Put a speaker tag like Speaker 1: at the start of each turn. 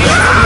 Speaker 1: Yeah!